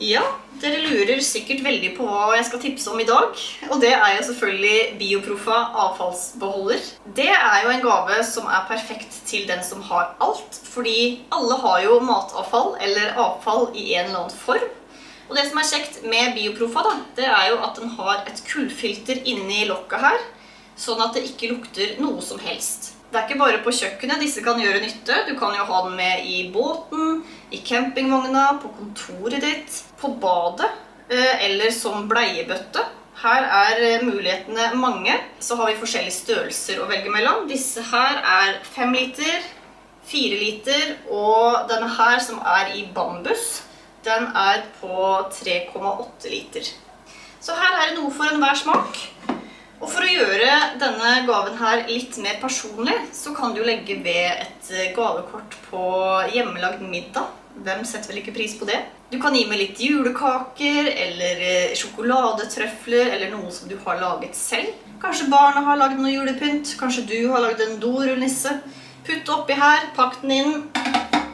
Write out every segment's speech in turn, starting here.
Ja, dere lurer sikkert veldig på hva jeg skal tipse om i dag. Og det er jo selvfølgelig Bioprofa avfallsbeholder. Det er jo en gave som er perfekt til den som har alt. Fordi alle har jo matavfall eller avfall i en eller annen form. Og det som er kjekt med Bioprofa, da, det er jo at den har et kullfilter inni lokket her. Sånn at det ikke lukter noe som helst. Det er ikke bare på kjøkkenet disse kan gjøre nytte. Du kan jo ha den med i båten, i campingvogna, på kontoret ditt, på badet eh, eller som bleiebøtte. Her er eh, mulighetene mange. Så har vi forskjellige størrelser å velge mellom. Disse her er 5 liter, 4 liter, og denne her som er i bambus, den er på 3,8 liter. Så her er det noe for enhver smak. Og for å gjøre denne gaven her litt mer personlig, så kan du legge ved et eh, gavekort på hjemmelagd middag. Hvem setter vel ikke pris på det? Du kan gi med litt julekaker, eller eh, sjokoladetrøfler, eller noe som du har laget selv. Kanskje barna har lagd noe julepynt, kanskje du har lagd en dorullnisse. Putt oppi her, pakk den inn,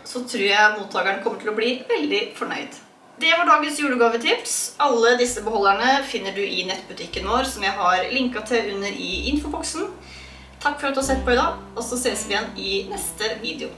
så tror jeg mottakeren kommer til å bli veldig fornøyd. Det var dagens julegavetips. Alle disse beholderne finner du i nettbutikken vår, som jeg har linket til under i infoboksen. Takk for at du har sett på i dag, og så ses vi igjen i neste video.